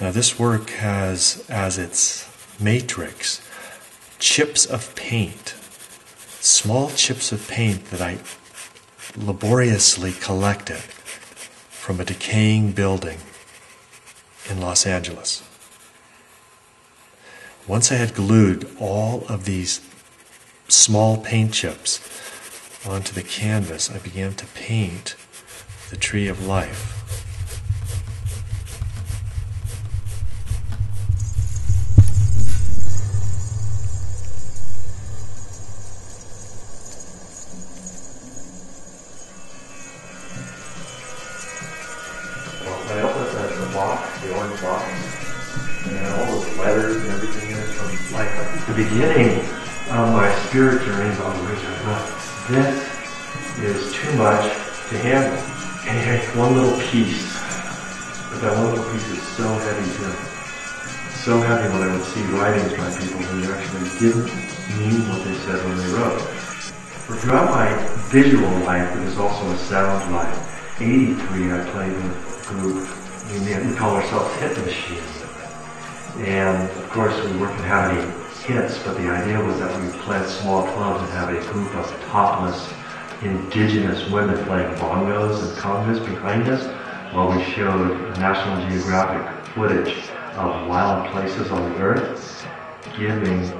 Now, this work has as its matrix chips of paint, small chips of paint that I laboriously collected from a decaying building in Los Angeles. Once I had glued all of these small paint chips onto the canvas, I began to paint the tree of life. One little piece. But that one little piece is so heavy to so heavy when I would see writings by people who actually didn't mean what they said when they wrote. But throughout my visual life, it was also a sound life. 83, I played in a group. We, we call ourselves Hit Machine. And of course, we weren't any hits, but the idea was that we would play small clubs and have a group of topless indigenous women playing bongos and congas behind us while we showed National Geographic footage of wild places on the earth, giving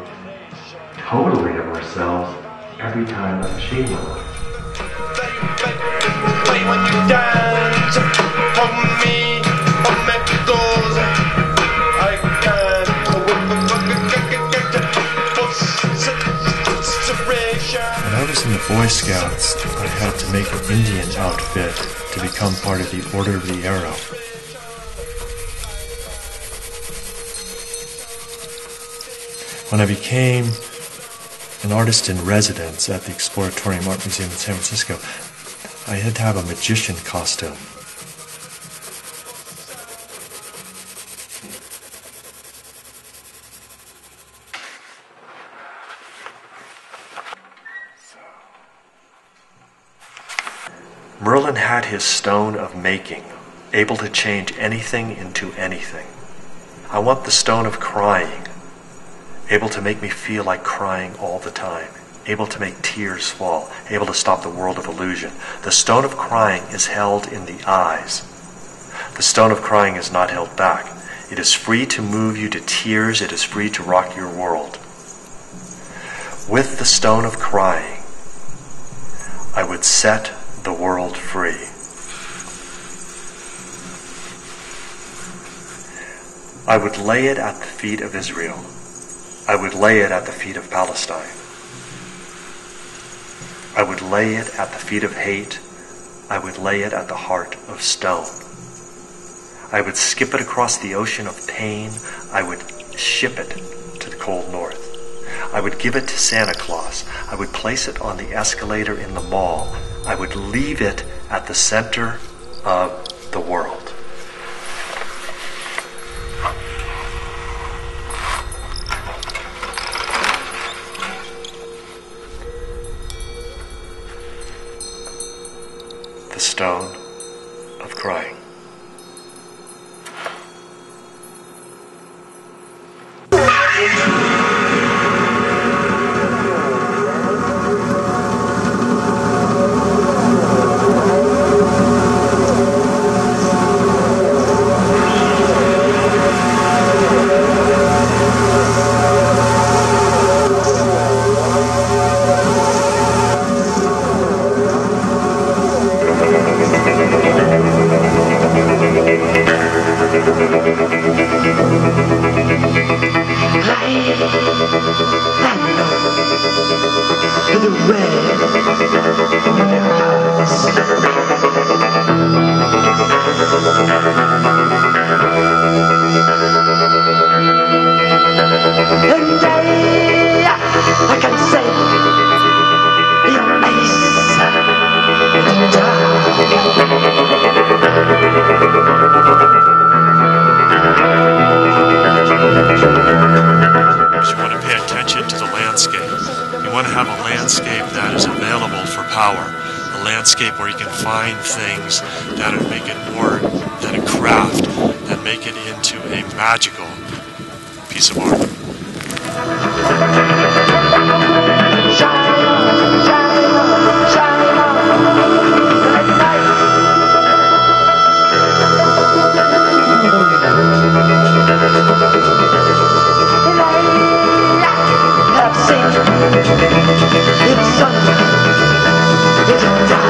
totally of ourselves every time the machine went on. Boy Scouts, I had to make an Indian outfit to become part of the Order of the Arrow. When I became an artist in residence at the Exploratorium Art Museum in San Francisco, I had to have a magician costume. His stone of making, able to change anything into anything. I want the stone of crying, able to make me feel like crying all the time, able to make tears fall, able to stop the world of illusion. The stone of crying is held in the eyes. The stone of crying is not held back. It is free to move you to tears, it is free to rock your world. With the stone of crying, I would set the world free. I would lay it at the feet of Israel. I would lay it at the feet of Palestine. I would lay it at the feet of hate. I would lay it at the heart of stone. I would skip it across the ocean of pain. I would ship it to the cold north. I would give it to Santa Claus. I would place it on the escalator in the mall. I would leave it at the center of the world. The can find things that make it more than a craft, that make it into a magical piece of art. Its sun, Thank.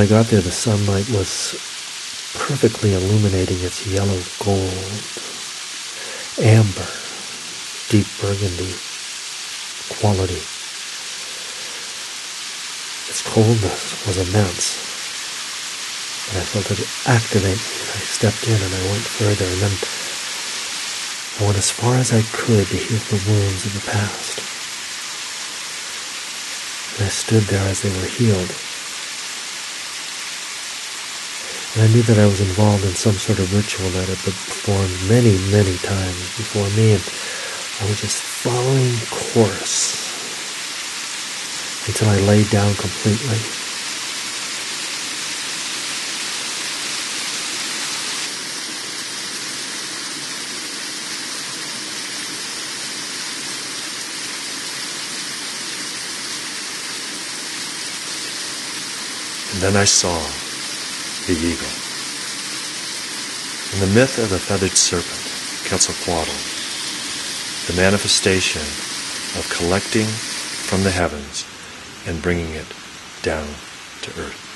I got there, the sunlight was perfectly illuminating its yellow gold, amber, deep burgundy quality. Its coldness was immense, and I felt it activate me. I stepped in and I went further, and then I went as far as I could to heal the wounds of the past. And I stood there as they were healed. And I knew that I was involved in some sort of ritual that had been performed many, many times before me, and I was just following course until I laid down completely. And then I saw the eagle. In the myth of the feathered serpent, Quetzalcoatl, the manifestation of collecting from the heavens and bringing it down to earth.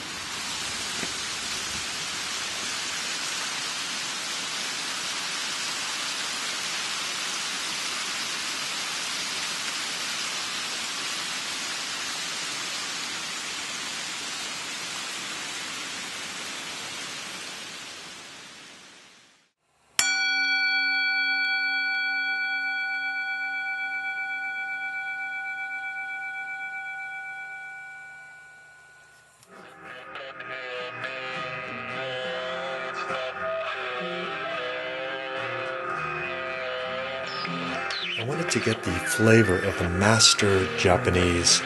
I wanted to get the flavor of the master Japanese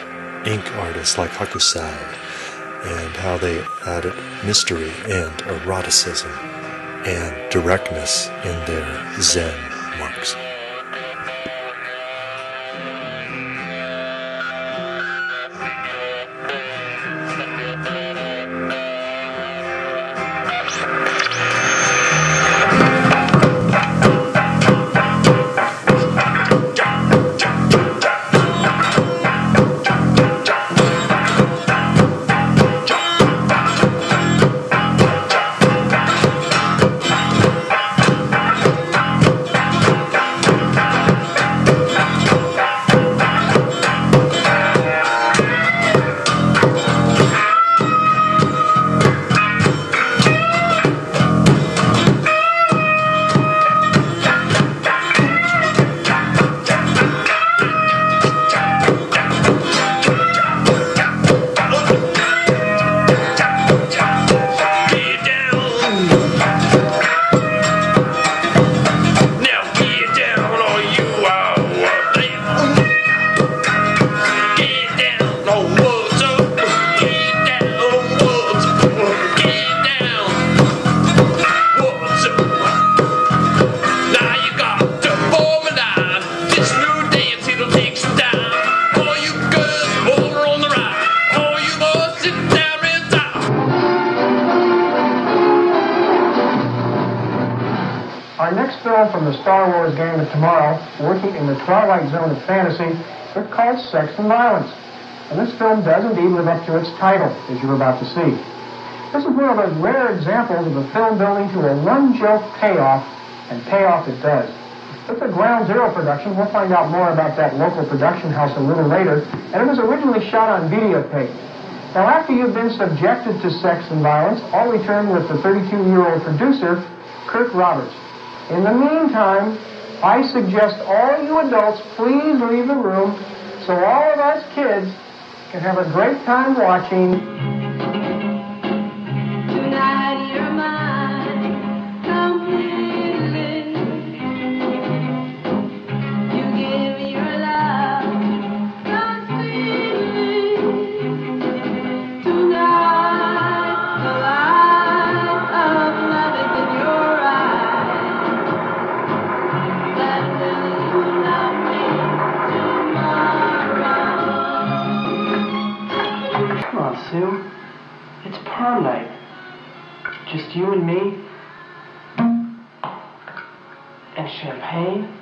ink artists like Hokusai and how they added mystery and eroticism and directness in their Zen from the Star Wars gang of tomorrow, working in the twilight zone of fantasy, they're called Sex and Violence. And this film does indeed live up to its title, as you're about to see. This is one of those rare examples of a film building to a one-joke payoff, and payoff it does. It's a Ground Zero production. We'll find out more about that local production house a little later. And it was originally shot on videotape. Now, after you've been subjected to sex and violence, I'll return with the 32-year-old producer, Kirk Roberts. In the meantime, I suggest all you adults please leave the room so all of us kids can have a great time watching Sue. It's prom night. Just you and me. And champagne.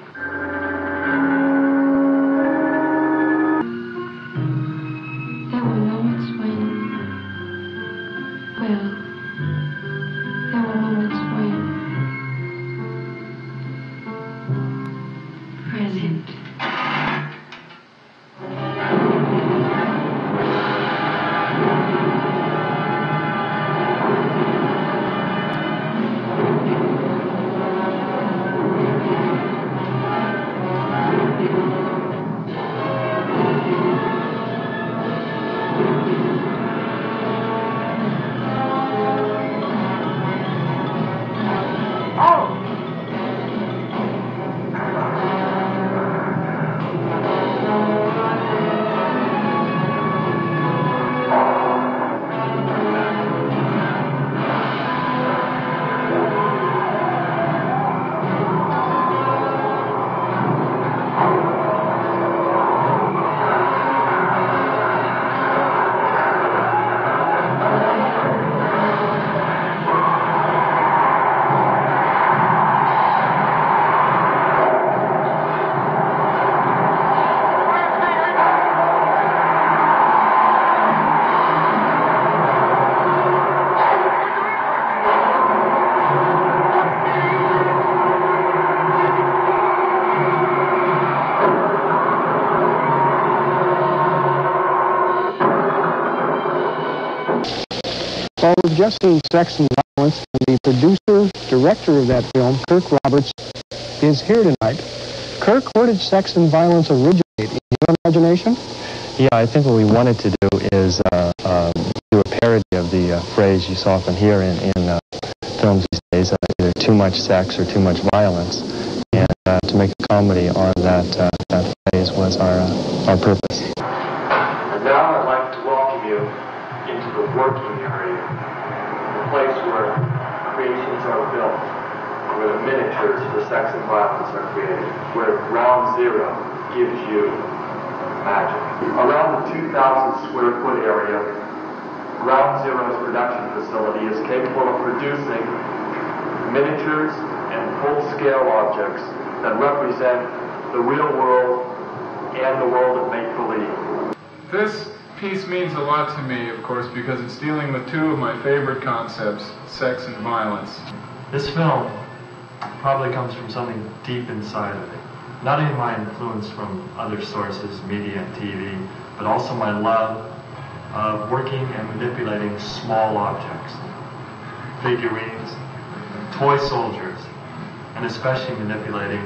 Well, we've just seen Sex and Violence, and the producer, director of that film, Kirk Roberts, is here tonight. Kirk, where did Sex and Violence originate? In your imagination? Yeah, I think what we wanted to do is uh, um, do a parody of the uh, phrase you so often hear in, in uh, films these days, uh, either too much sex or too much violence. And uh, to make a comedy on that, uh, that phrase was our, uh, our purpose. And now I'd like to welcome you into the working area, the place where creations are built, where the miniatures for sex and violence are created, where ground zero gives you magic. Around the 2,000 square foot area, Ground Zero's production facility is capable of producing miniatures and full-scale objects that represent the real world and the world of make-believe. This piece means a lot to me, of course, because it's dealing with two of my favorite concepts sex and violence. This film probably comes from something deep inside of me. Not only my influence from other sources, media and TV, but also my love of working and manipulating small objects, figurines, toy soldiers, and especially manipulating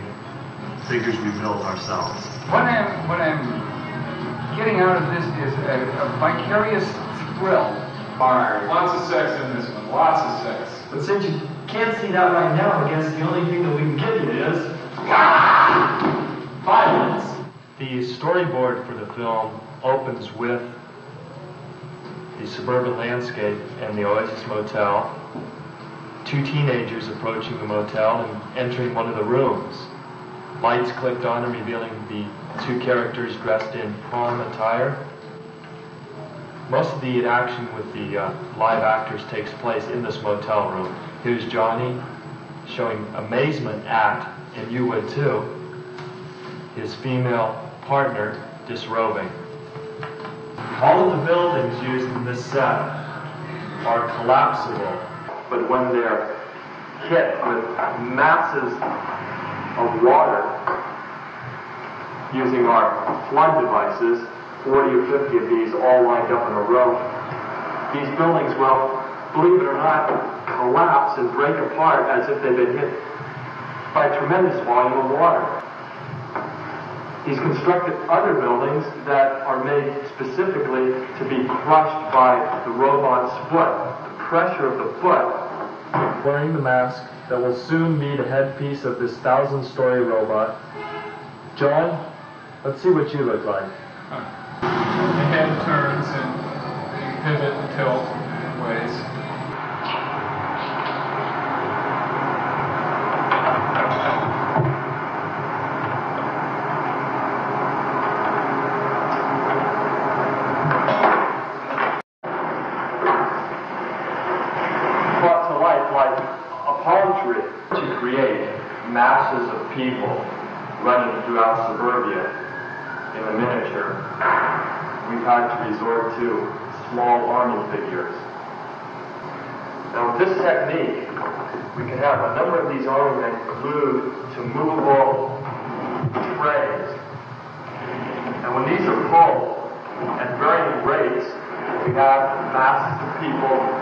figures we built ourselves. What I'm, what I'm getting out of this is a, a vicarious thrill. Fire. Lots of sex in this one. Lots of sex. But since you can't see that right now, I guess the only thing that we can give you is violence. The storyboard for the film opens with the suburban landscape and the Oasis Motel, two teenagers approaching the motel and entering one of the rooms. Lights clicked on and revealing the two characters dressed in prom attire. Most of the action with the uh, live actors takes place in this motel room. Here's Johnny showing amazement at and you would too, his female partner disrobing. All of the buildings used in this set are collapsible, but when they're hit with masses of water using our flood devices, 40 or 50 of these all lined up in a row, these buildings will, believe it or not, collapse and break apart as if they've been hit by a tremendous volume of water. He's constructed other buildings that are made specifically to be crushed by the robot's foot. The pressure of the foot. Wearing the mask that will soon be the headpiece of this thousand-story robot. John, let's see what you look like. The head turns and you pivot and tilt ways. brought to life like a palm tree to create masses of people running throughout suburbia in the miniature. We've had to resort to small army figures. Now with this technique, we can have a number of these army men glued to movable trays. And when these are pulled at varying rates, we have masses of people